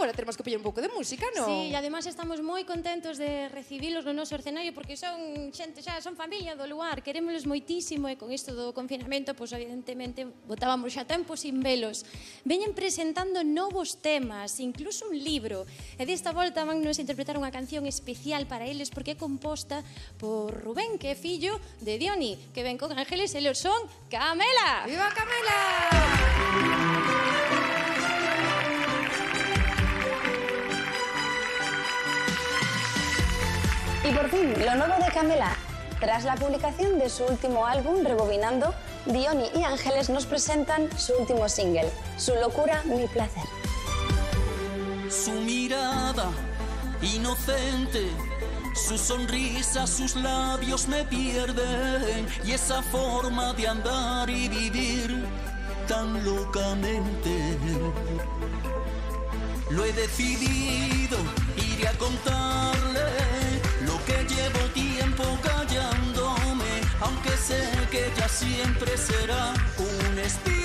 agora teremos que poñer un pouco de música, non? Sí, e además estamos moi contentos de recibilos no noso escenario porque son xente xa, son familia do lugar, querémolos moitísimo e con isto do confinamento, pois evidentemente botábamos xa tempo sin velos. Veñen presentando novos temas, incluso un libro. E desta volta van nos interpretar unha canción especial para eles porque é composta por Rubén, que é fillo de Dioni, que ven con Ángeles e eles son Camela. Viva Camela! Camela! Lo nuevo de Camela. Tras la publicación de su último álbum, Rebobinando, Diony y Ángeles nos presentan su último single, Su locura, mi placer. Su mirada inocente, su sonrisa, sus labios me pierden y esa forma de andar y vivir tan locamente. Lo he decidido, iré a contarle llevo tiempo callándome, aunque sé que ella siempre será un espíritu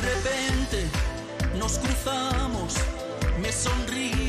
repente nos cruzamos, me sonríe,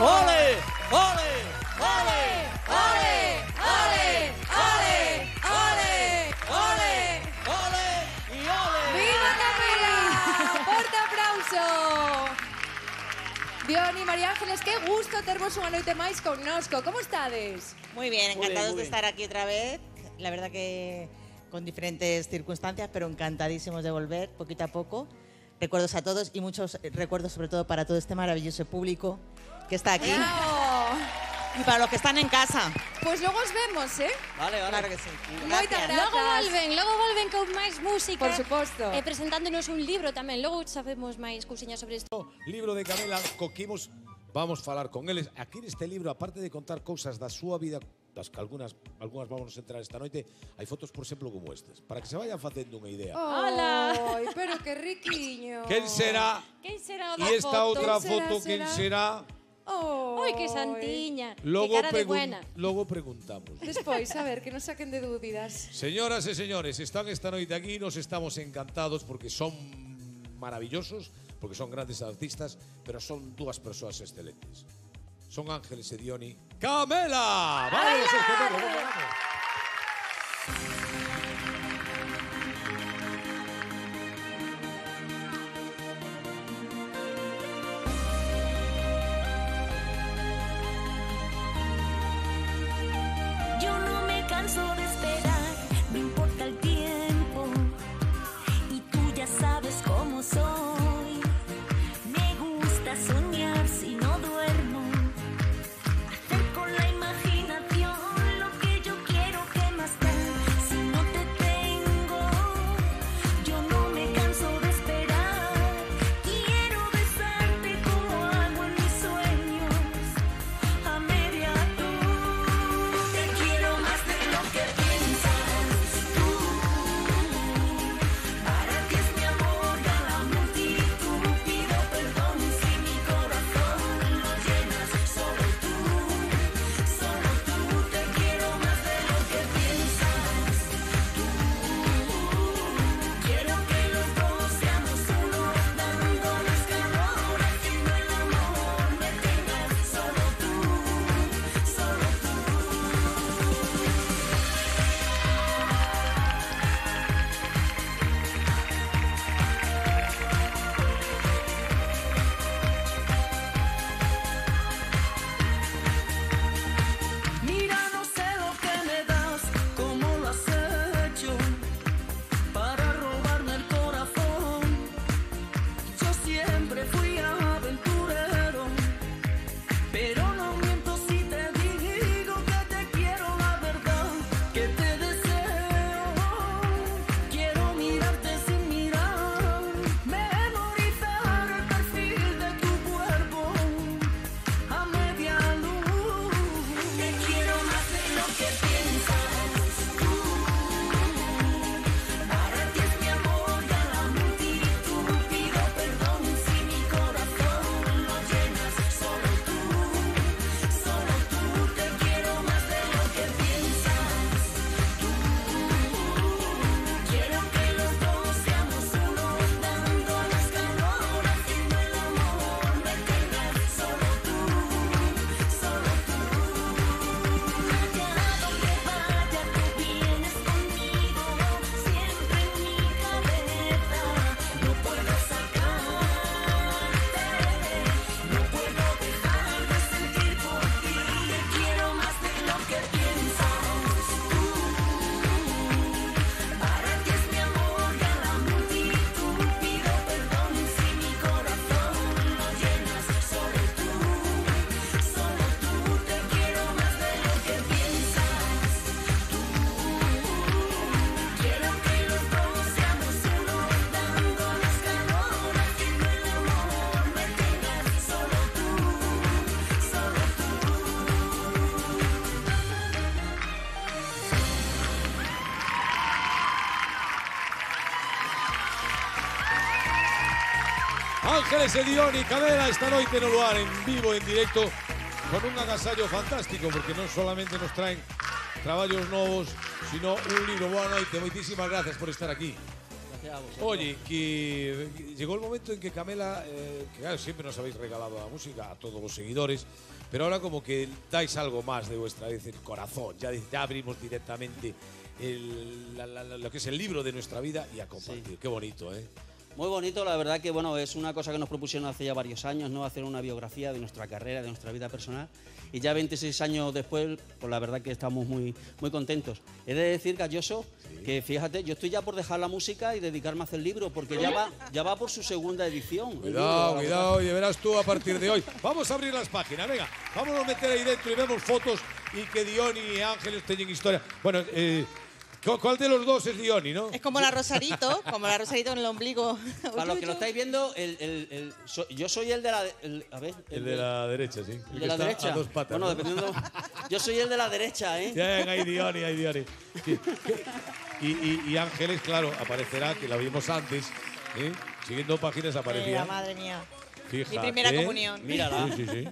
¡Ole! ¡Ole! ¡Ole! ¡Ole! ¡Ole! ¡Ole! ¡Ole! ¡Ole! ¡Ole! ¡Y ole! ¡Viva Camela! ¡Forte aplauso! Diony, María Ángeles, que gusto termos unha noite máis connosco. Como estades? Muy bien, Muy bien, encantados de estar aquí otra vez. La verdad que con diferentes circunstancias, pero encantadísimos de volver poquito a poco. Recuerdos a todos y muchos eh, recuerdos sobre todo para todo este maravilloso público que está aquí. ¡Bravo! Y para los que están en casa. Pois logo os vemos, eh? Vale, vale. Claro que sí. Gracias. Grazas. volven, logo volven con máis música. Por suposto. E presentándonos un libro tamén. Logo sabemos máis cousiñas sobre isto. libro de Camela coquimos vamos falar con eles aquí neste libro aparte de contar cousas da súa vida das que algunhas algunhas vamos a entrar esta noite hai fotos por exemplo como estas para que se vayan facendo unha idea Hola. Pero que riquiño. quen será Quen será o da e esta foto? outra Quen será, foto quen será Oh. Oi, que santiña. logo que cara de pregun- buena. logo preguntamos Despois, a ver, que nos saquen de dúbidas. Señoras e señores, están esta noite aquí, nos estamos encantados porque son maravillosos, porque son grandes artistas, pero son dúas persoas excelentes. Son Ángeles e Dioni. ¡Camela! ¡Vamos a Ángeles e Dioni Camela esta noite no luar en vivo, en directo con un agasallo fantástico porque non solamente nos traen traballos novos sino un libro Boa noite, moitísimas gracias por estar aquí Gracias a vosotros. Oye, que llegó el momento en que Camela, eh, que claro, siempre nos habéis regalado la música a todos los seguidores, pero ahora como que dais algo más de vuestra vez el corazón, ya, ya abrimos directamente el- la- la- lo que es el libro de nuestra vida y a compartir. Qué bonito, ¿eh? Muy bonito, la verdad que bueno, es una cosa que nos propusieron hace ya varios años, ¿no? Hacer una biografía de nuestra carrera, de nuestra vida personal. Y ya 26 años después, pues la verdad que estamos muy, muy contentos. He de decir, Galloso, que fíjate, yo estoy ya por dejar la música y dedicarme a hacer libros, porque ya va, ya va por su segunda edición. el libro, Cuidado, cuidado, y verás tú a partir de hoy. Vamos a abrir las páginas, venga, vamos a meter ahí dentro y vemos fotos y que Diony y Ángeles tienen historia. Bueno, eh, ¿cu- ¿cuál de los dos es Diony, no? Es como la Rosarito, como la Rosarito en el ombligo. Para los que lo estáis viendo, el- el- el- so- yo soy el de la... el- a ver, El de la derecha, sí. el de la derecha. A dos patas. bueno, ¿no? dependiendo... Yo soy el de la derecha, ¿eh? Bien, ahí Diony, ahí Diony. Sí. Y, y- y Ángeles, claro, aparecerá, que la vimos antes, ¿eh? siguiendo páginas aparecía. Mira, madre mía. Fíjate. Mi primera comunión. Mírala. Sí, sí, sí.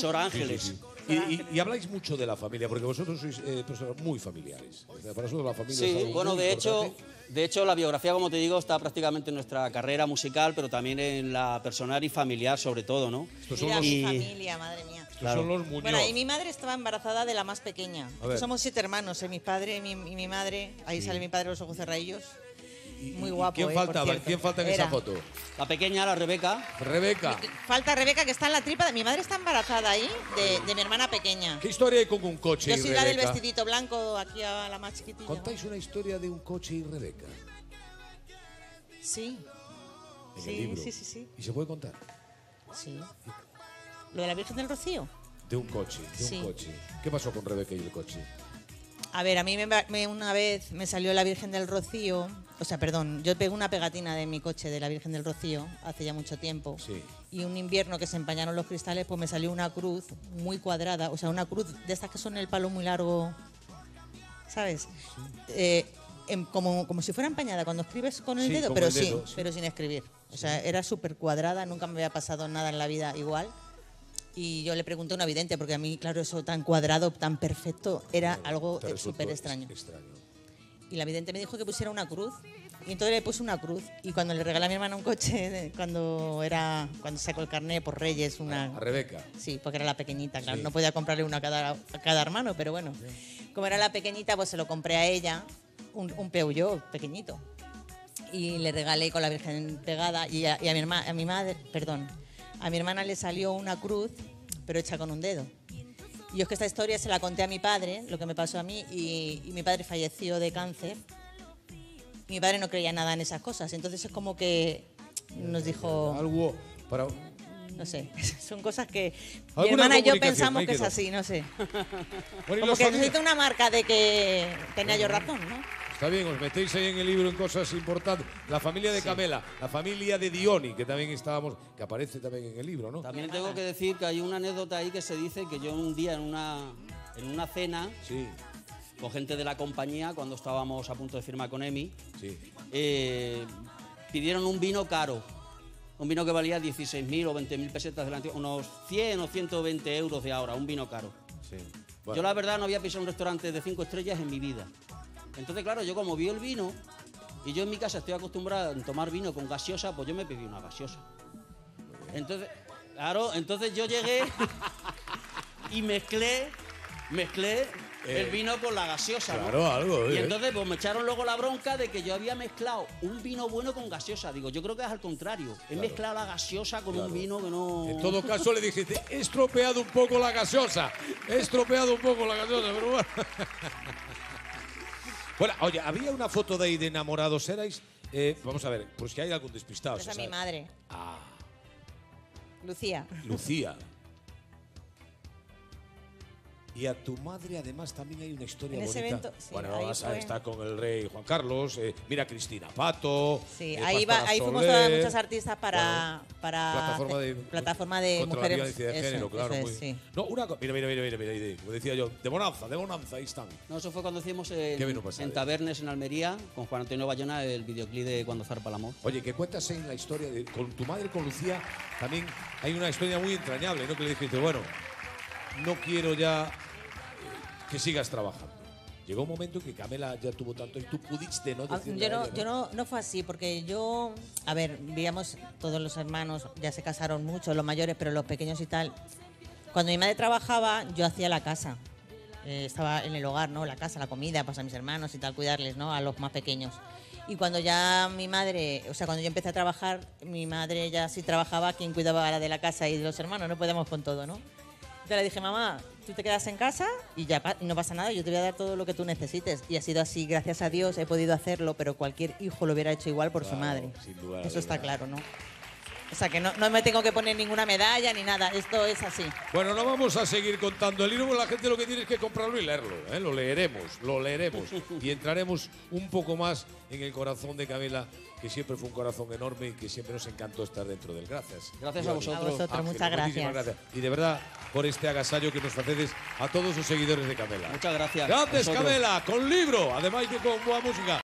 Sor Sí, Ángeles. sí, sí. Y, y- y habláis mucho de la familia, porque vosotros sois eh, personas muy familiares. O sea, para nosotros la familia es Sí, algo bueno, muy de hecho, de hecho la biografía, como te digo, está prácticamente en nuestra carrera musical, pero también en la personal y familiar, sobre todo, ¿no? Estos son Mira los, mi Y- familia, madre mía. estos claro. son los Muñoz. Bueno, y mi madre estaba embarazada de la más pequeña. Es. Somos siete hermanos, ¿eh? mi padre y mi, y mi madre. Ahí sale mi padre los ojos cerradillos. Muy ¿Y guapo. ¿Quién eh, por faltaba? cierto. ¿Quién falta en Era. esa foto? La pequeña, la Rebeca, Rebeca. Falta Rebeca, que está en la tripa. de- Mi madre está embarazada ahí de, de mi hermana pequeña. ¿Qué historia hay con un coche Yo y soy la del Rebeca? vestidito blanco, aquí a la más chiquitilla. ¿Contáis una historia de un coche y Rebeca? Sí, En Sí, el libro. sí, sí, sí. ¿Y se puede contar? sí. ¿Lo de la Virgen del Rocío? De un coche, de Sí. un coche. ¿Qué pasó con Rebeca y el coche? A ver, a mí me, me- una vez me salió la Virgen del Rocío, o sea, perdón, yo pegué una pegatina de mi coche de la Virgen del Rocío hace ya mucho tiempo. Sí. Y un invierno que se empañaron los cristales, pues me salió una cruz muy cuadrada, o sea, una cruz de estas que son el palo muy largo, ¿sabes? Eh, como, como si fuera empañada cuando escribes con el Sí, dedo, pero, el sí. pero sin escribir. O sea, era súper cuadrada, nunca me había pasado nada en la vida igual. Y yo le pregunté a una vidente, porque a mí, claro, eso tan cuadrado, tan perfecto, era algo súper ex- extraño. extraño. Y la vidente me dijo que pusiera una cruz. Y entonces le puse una cruz. Y cuando le regalé a mi hermana un coche, cuando era cuando sacó el carnet por Reyes, una. A Rebeca. Sí, porque era la pequeñita, claro. Sí. No podía comprarle una a cada, a cada hermano, pero bueno. Como era la pequeñita, pues se lo compré a ella, un, un Peugeot pequeñito. Y le regalé con la Virgen pegada. Y a, y a mi, herma- a mi madre, perdón, a mi hermana le salió una cruz, pero hecha con un dedo. Y es que esta historia se la conté a mi padre, lo que me pasó a mí, y, y mi padre falleció de cáncer. Mi padre no creía nada en esas cosas, entonces es como que nos dijo, Algo para... no sé, son cosas que mi hermana y yo pensamos que es así, no sé. Bueno, y Como que necesito una marca de que tenía yo razón, ¿no? Está bien, os metéis ahí en el libro en cosas importantes. La familia de Camela, la familia de Diony, que también estábamos, que aparece también en el libro, ¿no? También tengo que decir que hay una anécdota ahí que se dice que yo un día en una, en una cena Sí, con gente de la compañía, cuando estábamos a punto de firmar con EMI, sí. eh, pidieron un vino caro. Un vino que valía 16.000 o 20.000 pesetas delante, unos 100 o 120 euros de ahora, un vino caro. sí. Yo la verdad no había pisado un restaurante de cinco estrellas en mi vida. Entonces, claro, yo como vi el vino y yo en mi casa estoy acostumbrado a tomar vino con gaseosa, pues yo me pedí una gaseosa. Entonces, claro, entonces yo llegué y mezclé, mezclé el Eh, vino con la gaseosa. ¿no? claro, algo, Y eh. entonces pues me echaron luego la bronca de que yo había mezclado un vino bueno con gaseosa. Digo, yo creo que es al contrario. He mezclado la gaseosa con un vino que no... En todo caso le dijiste, he estropeado un poco la gaseosa. He estropeado un poco la gaseosa, pero bueno. Bueno, oye, había una foto de ahí de enamorados, ¿erais? Eh, vamos a ver, pues que hay algún despistado. Esa es mi sabe. madre, Ah, Lucía. Lucía. Y a tu madre además también hay una historia En ese bonita. evento, sí, bueno, ahí vas a fue. estar con el rey Juan Carlos, eh, mira Cristina Pato. Sí, eh, ahí, va, ahí fuimos todas muchas artistas para, para plataforma de, plataforma de contra mujeres. la violencia de eso, género, claro. eso es, muy- sí. No, una mira, mira, mira, mira, mira, como decía yo, de bonanza, de bonanza, ahí están. No, eso fue cuando hicimos en, ¿Qué vino a pasar, en? Tabernes, en Almería, con Juan Antonio Bayona, el videoclip de Cuando zarpa el amor. Oye, que cuentas en la historia de con tu madre, con Lucía, también hay una historia muy entrañable, ¿no? Que le dijiste, bueno, no quiero ya que sigas trabajando. Llegó un momento que Camela ya tuvo tanto y tú pudiste no Ah, decirle Yo no, ella, yo no, no fue así, porque yo, a ver, vivíamos todos los hermanos, ya se casaron muchos, los mayores, pero los pequeños y tal. Cuando mi madre trabajaba, yo hacía la casa. Eh, estaba en el hogar, ¿no? La casa, la comida, pues a mis hermanos y tal, cuidarles, ¿no? A los más pequeños. Y cuando ya mi madre, o sea, cuando yo empecé a trabajar, mi madre ya sí trabajaba, quien cuidaba la de la casa y de los hermanos, no podemos con todo, ¿no? Entonces le dije, mamá, tú te quedas en casa y ya pa- no pasa nada, yo te voy a dar todo lo que tú necesites. Y ha sido así, gracias a Dios he podido hacerlo, pero cualquier hijo lo hubiera hecho igual por su Claro, madre. sin duda, Eso está claro, ¿no? O sea, que no, no me tengo que poner ninguna medalla ni nada, esto es así. Bueno, no vamos a seguir contando el libro, porque la gente lo que tiene es que comprarlo y leerlo. ¿eh? Lo leeremos, lo leeremos. y entraremos un poco más en el corazón de Camila, que siempre fue un corazón enorme y que siempre nos encantó estar dentro del. Gracias. Gracias a vosotros. A vosotros, Ángeles, muchas muchísimas gracias. Y de verdad, por este agasallo que nos facedes a todos los seguidores de Camela. Muchas gracias. Gracias. Camela, con libro, además de con buena música.